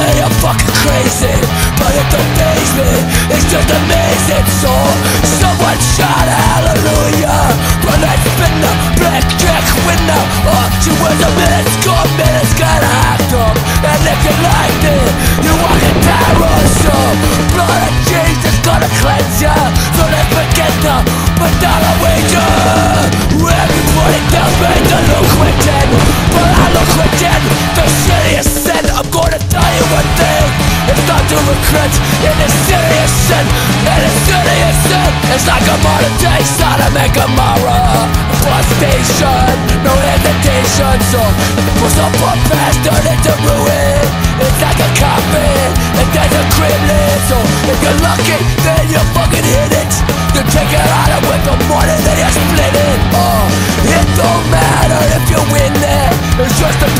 say I'm fucking crazy But it don't faze me, it's just amazing. So someone shout hallelujah. But I've been a black jack winner. Oh, she was a minute gone, minutes got hacked up. And if you like me, you want to die so Blood of Jesus gonna cleanse ya. So let's forget the, but not a wager. Thing It's not to regret It is serious sin. It is serious sin It's like a modern day Sodom and Gomorrah Frustration No hesitation. So Push up a past Turn into ruin. It's like a coffin And there's a gremlin So if you're lucky Then you fucking hit it. You take it out and with the money Then you split it. Oh It don't matter if you win there It's just a